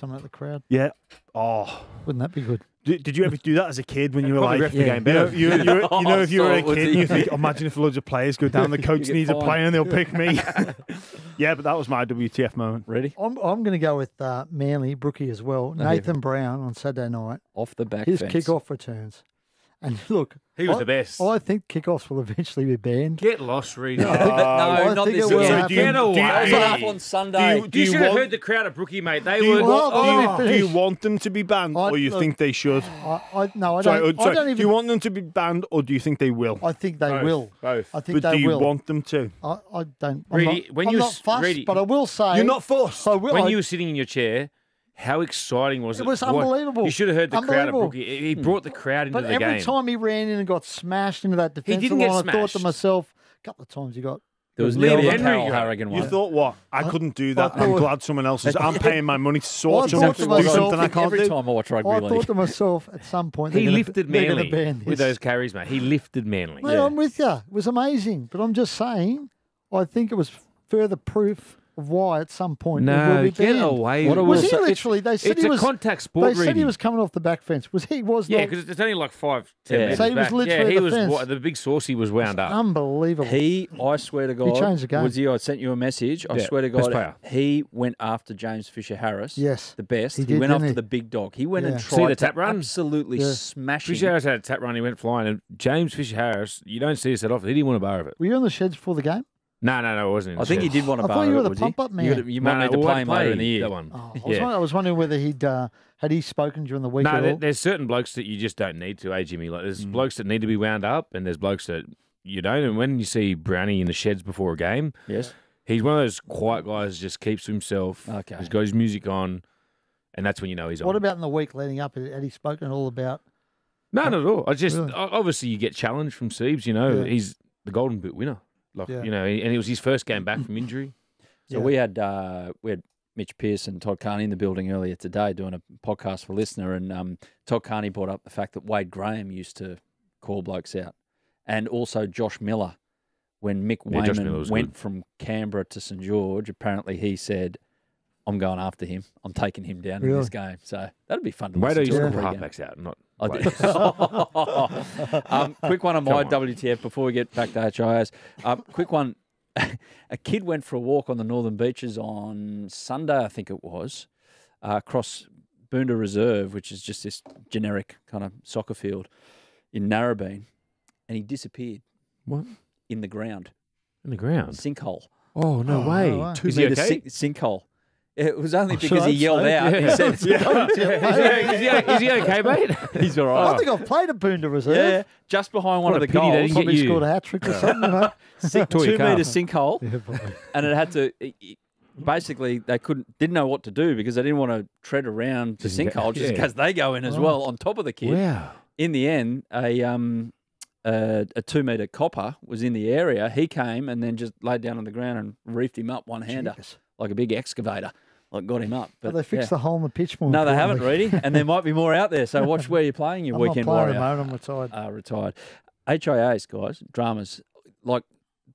Someone out the crowd. Yeah. Oh, Wouldn't that be good? did, did you ever do that as a kid when you were like, ref the game you know, better. you, you, you know, if you were a *laughs* Oh, kid you think, imagine if loads of players go down, *laughs* the coach get needs a player and they'll pick me. *laughs* yeah, but that was my WTF moment. Ready? I'm, I'm going to go with uh, Manly, Brookie as well. No, Nathan Brown on Saturday night. Off the back His fence. kickoff returns. And *laughs* look, He was I- the best. I think kickoffs will eventually be banned. Get lost, Reed. I think that, no, not this it will year. happen. Get away. That was Do you- enough on Sunday. do you- do You you should have heard the crowd at Brookie, mate. They Do you, were. want- want, do, let you, me do you want them to be banned, I- or you look- think they should? I, I no, I Sorry, don't. uh, sorry, I don't do even. you want them to be banned, or do you think they will? I think they Both, will. both. I think But they do you will. want them to? I, I don't. I'm Reedy, not, when I'm you not s- fussed, Reedy- but I will say You're not fussed. I will. when you were sitting in your chair, how exciting was it? It was What- unbelievable. You should have heard the crowd at Brookie. He he brought the crowd into but the every time he ran in and got smashed into that defensive didn't get line, I thought to smashed. myself, a couple of times he got. There was Liam nearly a Henry Carol got- Harrigan You thought what? I couldn't do that. I I'm glad someone else is. I'm *laughs* paying my money to sort I someone thought to to do myself, something I can't Every do. time I watch rugby I league. thought to myself at some point he lifted gonna Manly ban with those carries, mate. He lifted Manly. Mate, I'm with you. It was amazing, but I'm just saying. I think it was further proof of why at some point it will No, be get banned. away. What I with will Was he literally? They said It's he a was. contact sport, They said he was coming off the back fence. Was he? Was Yeah, not because it's only like five, ten Yeah. So he was back. literally yeah, he the was fence. wa- the big saucy was wound up. unbelievable. He, I swear to God, he changed the game. Woodsy, I sent you a message. I Yeah, swear to God, he went after James Fisher Harris. Yes. the best. He He, went didn't after he? the big dog. He went and Yeah. tried See the to tap run? absolutely Yeah. smash Fisher. Harris had a tap run. He went flying, and James Fisher Harris. You don't see us that often. He didn't want a bar of it. Were you on the sheds before the game? No, no, no, it wasn't. in I the think he did want to I thought you were the pump-up man. gotta- you No, might no, need to play him later in the year. That one. Oh, I, was Yeah. wondering, I was wondering whether he'd uh, had he spoken during the week No, at there, all. there's certain blokes that you just don't need to, eh, Jimmy? Like Mm. there's blokes that need to be wound up, and there's blokes that you don't. And when you see Brownie in the sheds before a game, Yes. he's one of those quiet guys. Just keeps to himself. Okay. He's got his music on, and that's when you know he's on. What about in the week leading up? Had he spoken at all about? No, not at all. I just Really? obviously you get challenged from Siebes. You know, Yeah. he's the Golden Boot winner. Like Yeah. you know, and it was his first game back from injury. So Yeah. we had uh, we had Mitch Pearce and Todd Carney in the building earlier today doing a podcast for LiSTNR, and um, Todd Carney brought up the fact that Wade Graham used to call blokes out, and also Josh Miller. When Mick Yeah, Wayman went good. from Canberra to St George, apparently he said, "I'm going after him. I'm taking him down in this game." So that'd be fun to Wait listen till to. you on call the halfbacks out, not. I did. *laughs* um, quick one on my on. WTF before we get back to HIAs. Um, quick one. *laughs* a kid went for a walk on the northern beaches on Sunday, I think it was, uh, across Boondah Reserve, which is just this generic kind of soccer field in Narrabeen, and he disappeared What in the ground, in the ground? sinkhole, Oh no Oh, no way! way. two Is he meter okay? sink, sinkhole. It was only I should because he yelled so. out. He Yeah. said, *laughs* Is he, is, he, is he okay, mate? *laughs* "He's all right. I think I've played a Boondah Reserve. Yeah, just behind one What of the pity goals. didn't get Probably you. scored a hat trick or something. You know? Sink, two meter sinkhole, *laughs* Yeah, and it had to. It, it- basically, they couldn't didn't know what to do because they didn't want to tread around the Just in ca- sinkhole just because yeah. they go in as Right. well on top of the kid. Wow. In the end, a um a, a two meter copper was in the area. He came and then just laid down on the ground and reefed him up one hander Jeepers. like a big excavator, like got him up. But they fixed yeah. the hole in the pitch more. No, they haven't. Reedy, and there might be more out there. So watch *laughs* where you're playing your I'm weekend not playing warrior at the moment. I'm retired. uh, retired. HIAs, guys, dramas like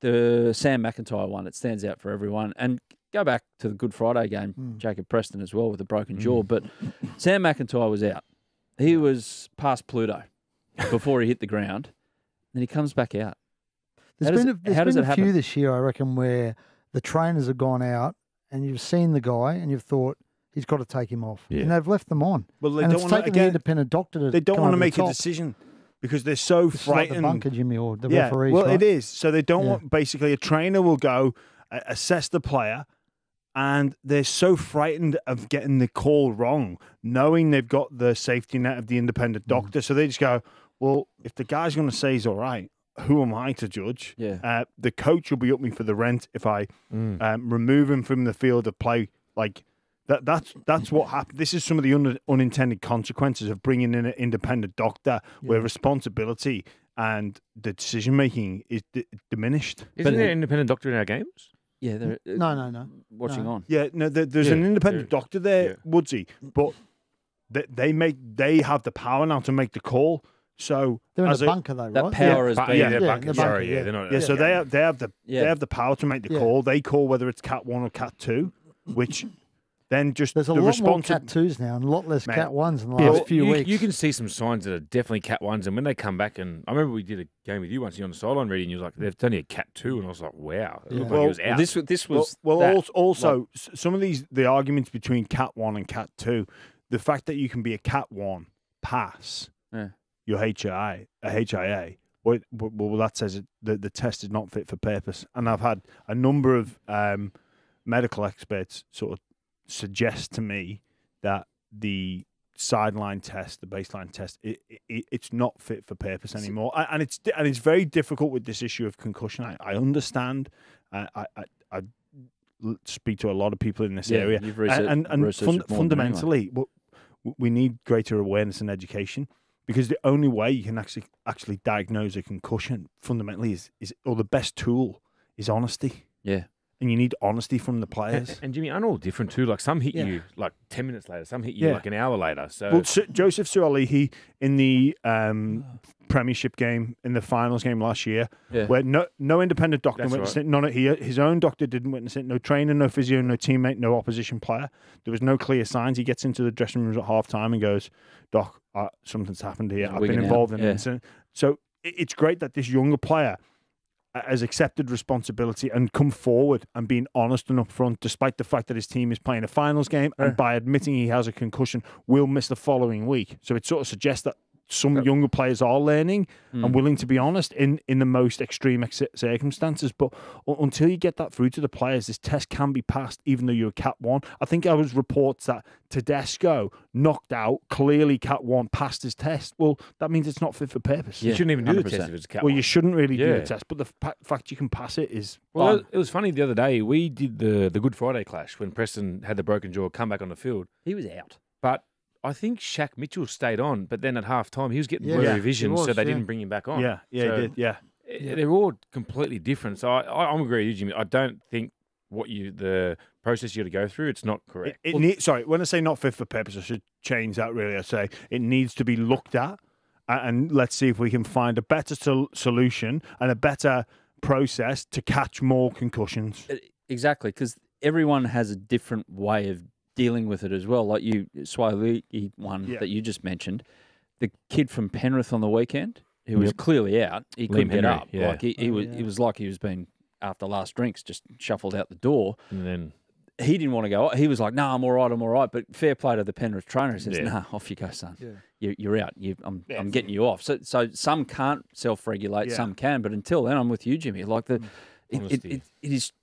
the Sam McIntyre one. It stands out for everyone. And go back to the Good Friday game, Mm. Jacob Preston as well with a broken jaw. But Sam McIntyre was out. He was past Pluto before he hit the ground. Then he comes back out. There's How does been a, there's how does been it a few this year, I reckon, where the trainers have gone out and you've seen the guy and you've thought he's got to take him off, Yeah. and they've left them on. Well, they and don't want to taken the again. independent doctor to They don't want to make a decision because they're so It's like the frightened. bunker, Jimmy, or the yeah, referees. well, right? it is. So they don't Yeah. want basically a trainer will go uh, assess the player, and they're so frightened of getting the call wrong, knowing they've got the safety net of the Mm. independent doctor. So they just go, well, if the guy's going to say he's all right, who am I to judge? Yeah. Uh, the coach will be up me for the rent if I Mm. um, remove him from the field of play. Like that. That's that's what happened. This is some of the un- unintended consequences of bringing in an independent doctor, where responsibility and the decision making is d- diminished. Isn't But- there an independent doctor in our games? Yeah, they're uh, No, no, no. watching No. on. Yeah, no, there, there's Yeah, an independent yeah, doctor there, yeah. Woodsy, but they, they make they have the power now to make the call. So They're in as a a- bunker though, That right? power has But, been yeah, they're Yeah, bunkers. they're Sorry, yeah, yeah. they're not. Yeah, so they have they have the Yeah. they have the power to make the Yeah. call. They call whether it's cat one or cat two, which then just There's a the lot more responsi- cat twos now and a lot less Mate. cat ones in the last but few you, weeks. you can see some signs that are definitely cat ones, and when they come back, and I remember we did a game with you once. You're on the sideline reading. You was like, "They've only a cat two, and I was like, "Wow!" It looked Yeah. like he was Well, out. this was this Well, was well that. also, also s some of these the arguments between cat one and cat two, the fact that you can be a cat one pass Yeah. Your HIA, a HIA. Well, well, that says it, the the test is not fit for purpose. And I've had a number of um, medical experts sort of suggest to me that the sideline test, the baseline test, it, it, it's not fit for purpose anymore. And it's and it's very difficult with this issue of concussion. I, understand I understand. I, I, I, speak to a lot of people in this Yeah, area, and and, and fun- it more than anyone. fundamentally, what we need greater awareness and education because the only way you can actually actually diagnose a concussion fundamentally is is or the best tool is honesty, yeah. and you need honesty from the players. and Jimmy, aren't all different too. Like some hit Yeah. you like ten minutes later, some hit you Yeah. like an hour later. So Well, Su- Joseph Suaalii in the um, Premiership game in the finals game last year, Yeah. where no no independent doctor That's witnessed right. it. None of, he, his own doctor didn't witness it. No trainer, no physio, no teammate, no opposition player. There was no clear signs. He gets into the dressing rooms at half time and goes, "Doc, uh, something's happened here. I've been wigging out." involved in Yeah. an incident." So it's great that this younger player uh, has accepted responsibility and come forward and been honest and upfront, despite the fact that his team is playing a finals game and by admitting he has a concussion, will miss the following week. So it sort of suggests that some younger players are learning Hmm. and willing to be honest in, in the most extreme ex- circumstances. But u- until you get that through to the players, this test can be passed, even though you're a Cat 1. I think I was reports that Tedesco knocked out, clearly Cat 1 passed his test. Well, that means it's not fit for purpose. you shouldn't even do the 100%. test if it's a cat. Well, one. you shouldn't really do the test, but the fa- fact you can pass it is. Well, fine. it was funny the other day. We did the the Good Friday clash when Preston had the broken jaw come back on the field. He was out. But I think Shaq Mitchell stayed on, but then at half time he was getting Yeah. blurry Yeah, he vision, so they yeah. didn't bring him back on. yeah, yeah, So it did, yeah. eh, They're all completely different. So I, I, I'm agree with you, Jimmy. I don't think what you the process you got to go through it's not correct. It, it need, sorry, when I say not fit for purpose, I should change that. Really, I say it needs to be looked at, and let's see if we can find a better sol- solution and a better process to catch more concussions. Exactly, because everyone has a different way of dealing with it as well. Like you, Suaalii one Yeah. that you just mentioned, the kid from Penrith on the weekend, who was clearly out, he Liam couldn't get up. yeah. Like he, he Oh, was, yeah. it was like he was being after last drinks, just shuffled out the door. And then He didn't want to go. He was like, "No, I'm all right. I'm all right." But fair play to the Penrith trainer. He says, Yeah. "No, off you go, son. Yeah. You, you're out. You, I'm, Yeah. I'm getting you off." So, so some can't self-regulate, Yeah. some can. But until then, I'm with you, Jimmy. Like the, mm. it, it, it, it is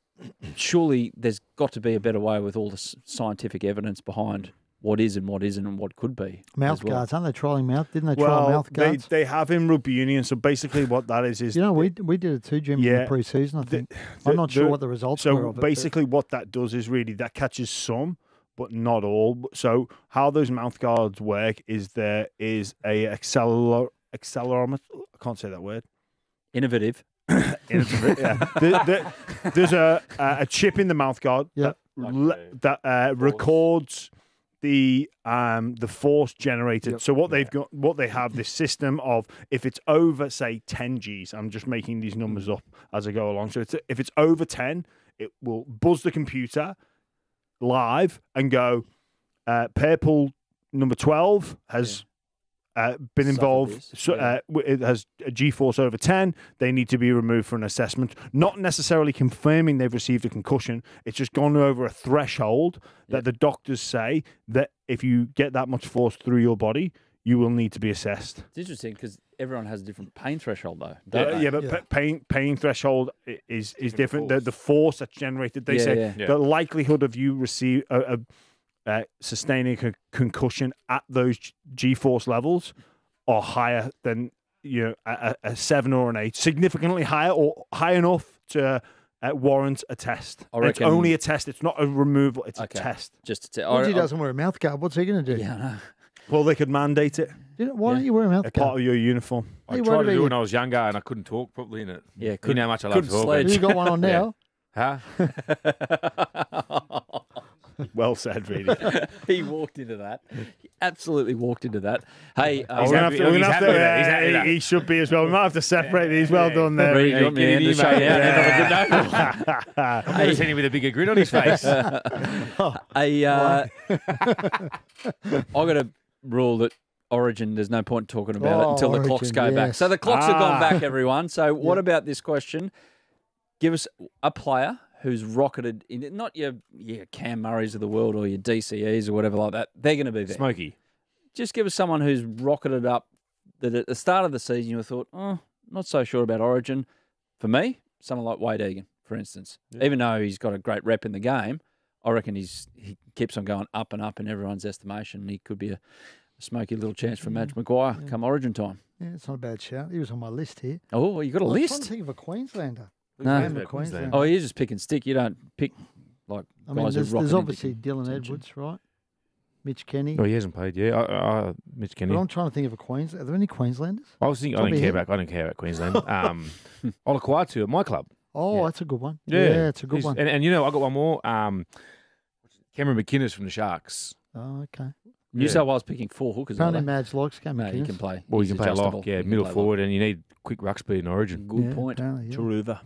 surely there's got to be a better way with all the scientific evidence behind what is and what isn't and what could be. Mouth well. guards, aren't they trialing mouth? Didn't they trial Well, mouth they, guards? they have in rugby union. So basically, what that is is you know, we we did it too, Jim, in the pre-season. I think. the- I'm not sure what the results were So of it. basically, what that does is really that catches some, but not all. So how those mouth guards work is there is a acceler accelerometer. I can't say that word. Innovative. *coughs* Innovative, yeah. *laughs* There- there- there's a, a a chip in the mouth guard Yep. that, Like le- the that uh, records the um the force generated. Yep. So what they've got, what they have, this system of if it's over say 10 Gs. I'm just making these numbers up as I go along. So it's, if it's over 10, it will buzz the computer live and go. Uh, purple number 12 has. Uh, been involved. So, yeah. uh, it has a G force over 10. They need to be removed for an assessment. Not necessarily confirming they've received a concussion. It's just gone over a threshold that Yeah. the doctors say that if you get that much force through your body, you will need to be assessed. It's interesting because everyone has a different pain threshold, though. Yeah, Don't they? yeah, but Yeah. pa- pain pain threshold is is Different different. The, force. the force that's generated, they Yeah, say yeah. Yeah. the likelihood of you receive a, a, uh, sustaining a concussion at those G force levels are higher than you know a, a a seven or an eight, significantly higher or high enough to uh, warrant a test. I And it's only a test. It's not a removal. It's Okay. a test. Just to tell. Once he doesn't wear a mouth guard, what's he going to do? Yeah, I. Well, they could mandate it. Why Yeah. don't you wear a mouth guard? part of your uniform. I you tried worried to do it your- when I was younger and I couldn't talk properly in it. Yeah, couldn't- know how much I love couldn't talking. You got one on *laughs* now. Huh? *laughs* *laughs* Well said, really. *laughs* he walked into that. He absolutely walked into that. Hey, uh, Oh, we're gonna have happy- to, we're he's happy to, with. He's uh, happy he, he should be as well. We might have to separate these. Well done there. Read, you want me to end the show now? and end good note? I've never seen him with a bigger grin on his face. *laughs* a, uh, I got a rule that Origin. There's no point talking about it Oh, until the clocks Origin, go back. So the clocks have gone Ah. back, everyone. So what about this question? Give us a player who's rocketed in. Not your your Cam Murrays of the world or your DCEs or whatever like that. They're going to be there. Smoky. Just give us someone who's rocketed up. That at the start of the season you thought, oh, not so sure about Origin. For me, someone like Wade Egan, for instance, even though he's got a great rep in the game, I reckon he's he keeps on going up and up in everyone's estimation. He could be a, a smoky little chance for Madge Maguire come Origin time. Yeah, it's not a bad shout. He was on my list here. Oh, you got a I'm trying to list? think of a Queenslander. No. Name a Queensland. Oh, you're just picking stick. You don't pick like I mean, guys there's, who rocket there's obviously Dylan contention. Edwards, right? Mitch Kenny. Oh, he hasn't played. Yeah, I, I, Mitch Kenny. But I'm trying to think of a Queens. Are there any Queenslanders? I was thinking. I don't care him. about. I don't care about Queensland. *laughs* Um, Olakau'atu at my club. Oh, Yeah. that's a good one. Yeah, Yeah, it's a good He's- one. And, and you know, I got one more. Um, Cameron McInnes from the Sharks. Oh, okay. New Yeah. South Wales picking four hookers. are Apparently, they? Madge likes Cam No, he can play. Well, you can play adjustable. lock, yeah, He can middle play lock. forward, and you need quick ruck speed in Origin. Good Yeah, point. yeah. Taruva.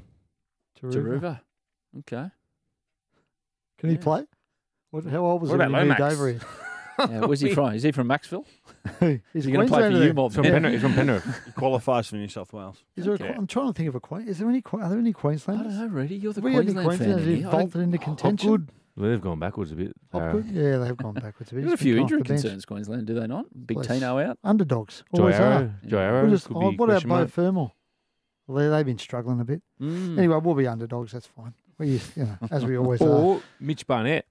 Taruva. Taruva. Okay. Can he Yeah. play? What, how old was What he about when he moved Lomax? over here? *laughs* Yeah, where's he from? Is he from Maxville? *laughs* He's Is a he going to play for Queenslander you then. He's from than Penrith. He's from Penrith. *laughs* He qualifies for New South Wales. Is there a, Okay. Qu- I'm trying to think of a Queen. Is there any? Qu- Are there any I Queenslanders? don't know, Reedy. You're the Have we had any Queensland fan. Queenslanders who here. I vaulted into oh, contention? Hopgood. Well, they've gone backwards a bit. Oh, Hopgood? Yeah, they've gone backwards a bit. There's a He's few been off injury the bench. concerns, Queensland, do they not? Big Bless. Tino out. Underdogs. Joy Always Arrow. are. Joy Yeah. Arrow. We'll just- could oh, be what about question Bo mark. Fermor? Well, they, they've been struggling a bit. Mm. Anyway, we'll be underdogs. That's fine. We, you know, as we always are. Or Mitch Barnett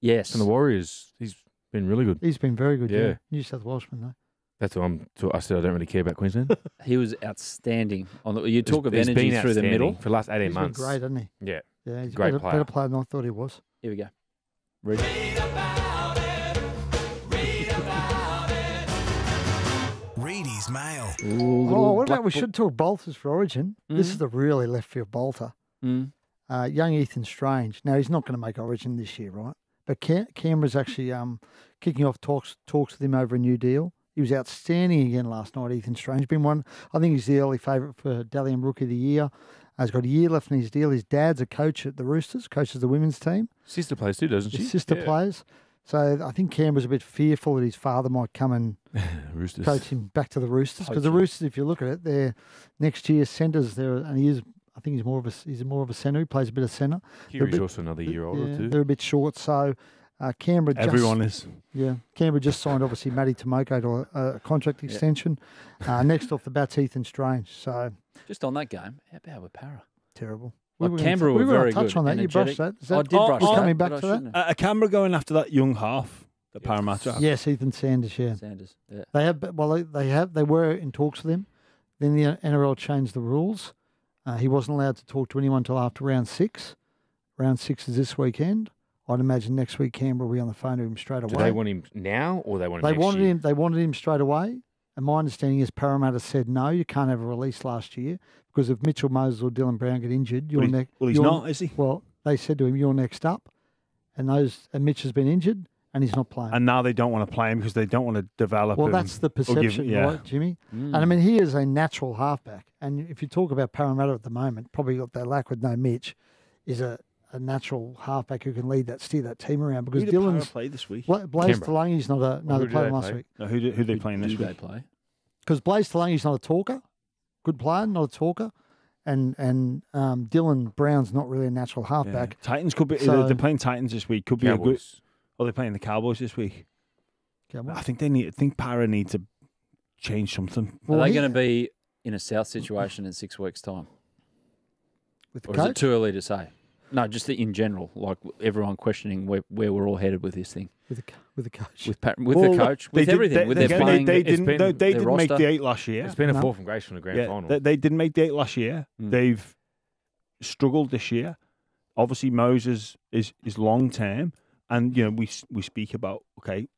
Yes. And the Warriors. He's been really good. He's been very good. Yeah. Yeah. New South Welshman though. That's what I'm. so I said I don't really care about Queensland. *laughs* He was outstanding. On the, you talk of He's energy through the middle. for the last 18 He's months. been great, hasn't he? Yeah. Yeah, he's a Great better, player. better player than I thought he was. Here we go. Ready? Reedy's Mail. Oh, what about we should talk bolters for Origin? This Mm. is the really left field bolter. Mm. Uh, young Ethan Strange. Now he's not going to make Origin this year, right? But Cam- Canberra's actually um, kicking off talks talks with him over a new deal. He was outstanding again last night. Ethan Strange been one. I think he's the early favourite for Dally M Rookie of the Year. Uh, he's got a year left in his deal. His dad's a coach at the Roosters, coaches the women's team. Sister plays too, doesn't she? His sister Yeah. plays. So I think Canberra's a bit fearful that his father might come and *laughs* Roosters. coach him back to the Roosters because the Roosters, if you look at it, they're next year centres. There and he is. I think he's more of a he's more of a centre. He plays a bit of centre. Keary's bit- also another year older Yeah, too. They're a bit short. So uh, Canberra. Just, Everyone is. Yeah, Canberra just signed obviously Matty Timoko to a, a contract extension. Uh, next off the bat's Ethan Strange. So Just on that game, how about with Parra? terrible. Like gonna- Canberra we were were gonna very touch good, on that. You energetic. brushed that. Is I did oh, brush we're that, coming back to that. shouldn't. A, a camera going after that young half, the Parramatta. Yes, Ethan Sanders. Yeah, Sanders. Yeah. they have. Well, they, they have. They were in talks with him. Then the NRL changed the rules. Uh, he wasn't allowed to talk to anyone until after round six. Round six is this weekend. I'd imagine next week Canberra will be on the phone to him straight away. Do away. they want him now or they want him They next wanted year? him. They wanted him straight away. And my understanding is Parramatta said no, you can't have a release last year because if Mitchell Moses or Dylan Brown get injured, you're Well, next. well, he's not, is he? Well, they said to him, "You're next up," and those and Mitch has been injured and he's not playing. And now they don't want to play him because they don't want to develop well, him. that's the or give- perception, yeah. right, Jimmy? Mm. And I mean, he is a natural halfback. And if you talk about Parramatta at the moment, probably got their lack with no Mitch, is a, a natural halfback who can lead that, steer that team around. Because Who did Parra Dylan's play this week? Bla- Blaize Canberra. Talagi's not a no, who they did played last play? week. No, who, do, who they Who playing this do week? they play? because Blaize Talagi's not a talker, good player, not a talker, and and um, Dylan Brown's not really a natural Yeah. halfback. Titans could be. So- they're, they're playing Titans this week. Could be a good. Cowboys. Oh, they're playing the Cowboys this week. Okay, well, I think they need. I think Parra need to change something. well, Are they going to be in a South situation in six weeks' time? with the Or is it too early to say? No, just the, in general, like everyone questioning where, where we're all headed with this thing, with the co- with the coach. with Pat, with Well, the coach, they with did- everything, they, with they, their they- playing. They, It's didn't. been- they, they their didn't make the eight last year. It's been a No. fall from grace from the grand yeah, final. They, they didn't make the eight last year. Mm. They've struggled this year. Obviously, Moses is is long term, and you know we we speak about okay.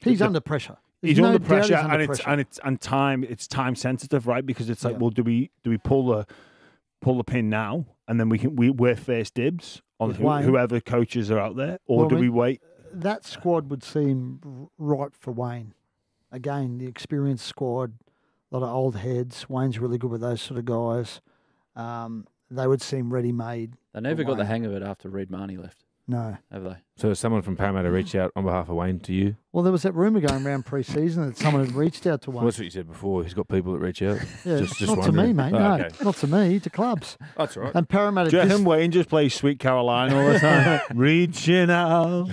He's the- under pressure. He's no under pressure, he's under and it's pressure. and it's and time. It's time sensitive, right? Because it's like, Yeah. well, do we do we pull the pull the pin now, and then we can we we're first dibs on who, whoever coaches are out there, or Well, do mean- we wait? that squad would seem right for Wayne. Again, the experienced squad, a lot of old heads. Wayne's really good with those sort of guys. Um, they would seem ready made. They never got the hang of it after Reed Mahoney left, No. have they? So someone from Parramatta reach out on behalf of Wayne to you? Well, there was that rumour going around pre-season that someone had reached out to Well, Wayne. that's what you said before. He's got people that reach out. *laughs* yeah, just- just not to me, mate. Oh, no, okay. not to me. To clubs That's all right. and Parramatta. Do you dis- Wayne just plays Sweet Caroline all the *laughs* time? Reaching out.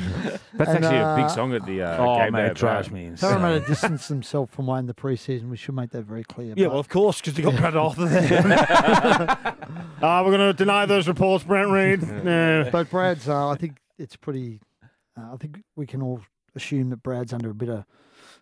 That's And, actually a uh, big song at the uh, oh game day man, at trash Barra. me. insane. Parramatta *laughs* distanced themselves from Wayne the pre-season. We should make that very clear. Yeah, but- well, of course, because they got Brad Arthur there. Ah, we're going to deny those reports, Brent Read. No. But Brad's, uh, I think it's pretty. Uh, I think we can all assume that Brad's under a bit of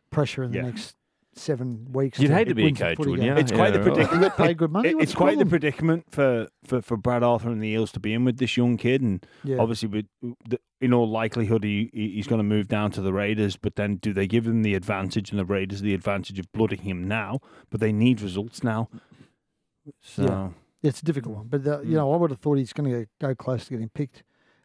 pressure in the Yeah. next seven weeks. You'd hate to be a coach, wouldn't you? games. It's quite the Yeah, predicament. They get paid good money. It- What's it's quite the predicament for, for, for Brad Arthur and the Eels to be in with this young kid, and Yeah. obviously, with the, in all likelihood, he he- he's going to move down to the Raiders. But then, do they give him the advantage, and the Raiders the advantage of blooding him now? But they need results now. So Yeah. It's a difficult one, but uh, Mm. you know, I would have thought he's going to go close to getting picked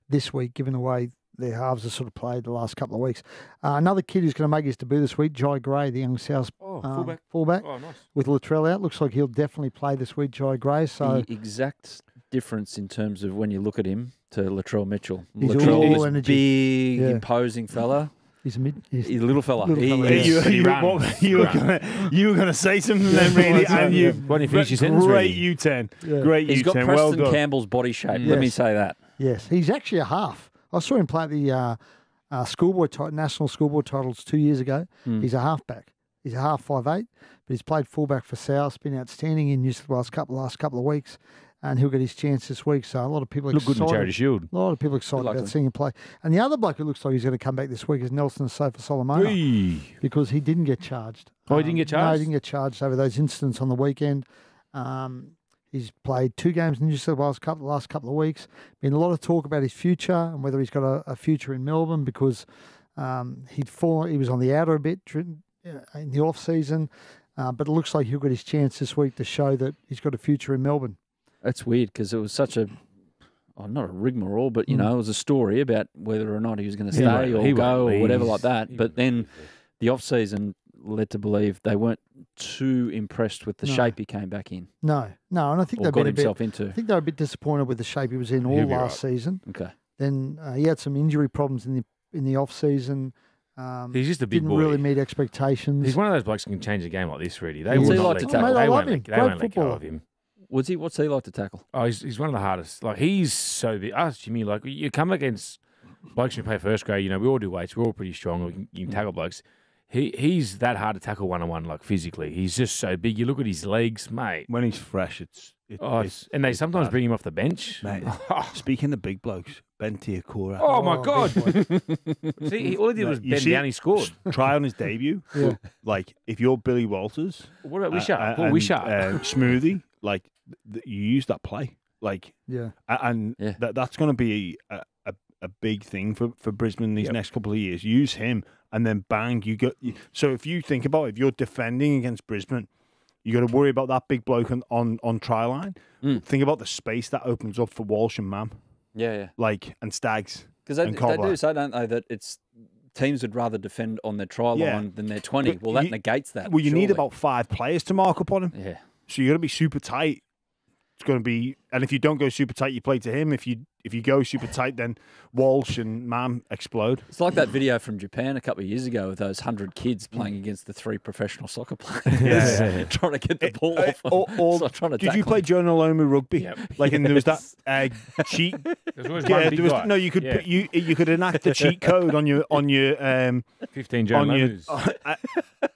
this week, given the way their halves have sort of played the last couple of weeks. Uh, another kid who's going to make his debut this week, Jye Gray, the young South Oh, um, fullback. fullback, Oh, nice. with Latrell out. Looks like he'll definitely play this week, Jye Gray. So the exact difference in terms of when you look at him to Latrell Mitchell. He's Latrell all was energy. big, Yeah. imposing fella. he's a mid. He's, He's a little fella. Little He fella, you, He you, what- *laughs* you were gonna you were gonna say something then, really, Yeah. and you Why don't you finish your great? U ten, Yeah. great He's U got Preston well. Campbell's body shape. Let me say that. Yes, he's actually a half. I saw him play at the uh, uh, schoolboy ti- national schoolboy titles two years ago. Hmm. He's a halfback. He's a half five eight, but he's played fullback for South. Been outstanding in New South Wales couple last couple of weeks, and he'll get his chance this week. So a lot of people are Look good in excited. Charity Shield. A lot of people excited about seeing him play. And the other bloke who looks like he's going to come back this week is Nelson Asofa-Solomona because he didn't get charged. Oh, he didn't get charged? No, he didn't get charged over those incidents on the weekend. Um, he's played two games in New South Wales Cup the last couple of weeks. Been a lot of talk about his future and whether he's got a, a future in Melbourne because um, he'd fallen. He was on the outer a bit uh, in the off season, uh, but it looks like he'll get his chance this week to show that he's got a future in Melbourne. That's weird because it was such a, oh, not a rigmarole, but you Mm. know, it was a story about whether or not he was going to stay won't- or go or whatever like that. But then the off season led to believe they weren't too impressed with the No. shape he came back in No, no, and I think they've got been a bit. himself I think they were a bit disappointed with the shape he was in all He'll be last season. Okay. Then uh, he had some injury problems in the in the off season. Um, He's just a big didn't boy. really meet expectations. He's one of those blokes who can change a game like this, really. They What's will not like let to go. tackle? Mate, They won't him. let, they won't let go of him. Was he? What's he like to tackle? Oh, he's, he's one of the hardest. Like he's so big. Us, Jimmy, like you come against blokes who play first grade. You know, we all do weights. We're all pretty strong. We can, you can tackle blokes. He he's that hard to tackle one on one, like physically. He's just so big. You look at his legs, mate. When he's fresh, it's it, Oh, it's, and they it's sometimes bad. bring him off the bench. Mate, *laughs* speaking of big blokes, Ben Te Kura. Oh my Oh, god! *laughs* See, he- all he did was bend see- down. He scored. Try on his debut. *laughs* Yeah. Like if you're Billy Walters, What about uh, Wishart? uh, Paul and, Wishart. uh, Smoothie, like th- you use that play, like, yeah. and Yeah. that that's going to be a, a a big thing for for Brisbane these Yep. next couple of years. Use him, and then bang, you get. So if you think about it, if you're defending against Brisbane. You got to worry about that big bloke on on, on try line. Mm. Think about the space that opens up for Walsh and Mam, Yeah, yeah. like and Stags. Because they, they do say, don't they, that it's teams would rather defend on their try Yeah. line than their twenty. But well, that you- negates that. Well, you need about five players to mark up on him. yeah. So you got to be super tight. It's going to be, and if you don't go super tight, you play to him. If you if you go super tight, then Walsh and Mam explode. It's like that video from Japan a couple of years ago of those hundred kids playing against the three professional soccer players, Yeah. *laughs* trying to get the Eh, ball eh, off. or- *laughs* or So trying to Did you play them. Jonah Lomu rugby? Yep. Like, and there was that uh, cheat. *laughs* There's always Yeah, one there was, guy. no, you could Yeah. put, you you could enact the cheat code on your on your um fifteen John on your. Lomus. uh,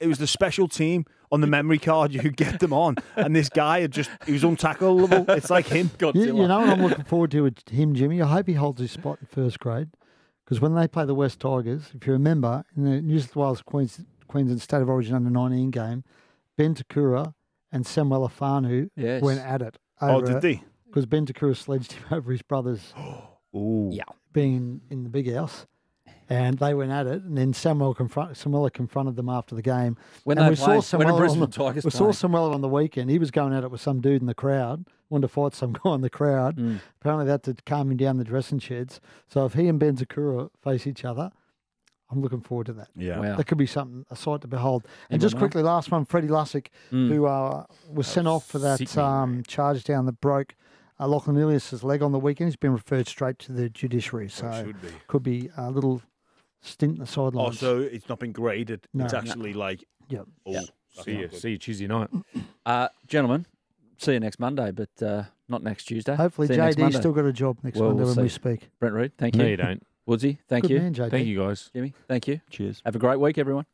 it was the special team on the memory card. You could get them on, and this guy had just he was untackleable. It's like him in. *laughs* You, Godzilla. you know what I'm looking forward to with him, Jimmy? I hope he holds his spot in first grade. Because when they play the West Tigers, if you remember, in the New South Wales Queens, Queensland State of Origin under 19 game, Ben Te Kura and Samuela Fainu Yes. went at it. Oh, did they? Because Ben Te Kura sledged him *laughs* over his brothers *gasps* Ooh. Yeah. being in, in the big house. And they went at it, and then Samuel confront, Samuela confronted them after the game. When and they we play- saw when on Brisbane the, Tigers we saw play. Samuela on the weekend. He was going at it with some dude in the crowd, wanted to fight some *laughs* guy in the crowd. Mm. Apparently, that to calm him down the dressing sheds. So if he and Ben Te Kura face each other, I'm looking forward to that. Yeah. Wow. That could be something, a sight to behold. And Never just know. quickly, last one, Freddie Lussick, Mm. who uh, was sent off for that um, charge down that broke uh, Lachlan Ilias's leg on the weekend. He's been referred straight to the judiciary. So should be. could be a little stint in the sidelines. Also, it's not been graded. No. it's No. actually like, yeah. oh, that's See you, good. see you Tuesday night. *clears throat* Uh, gentlemen, see you next Monday, but uh, not next Tuesday. Hopefully, See you next JD's still got a job next Well, Monday we'll when we speak. Brent Read, thank you. No, you. you don't. Woodsy, thank Good you. man, JD. Thank you, guys. Jimmy, thank you. Cheers. Have a great week, everyone.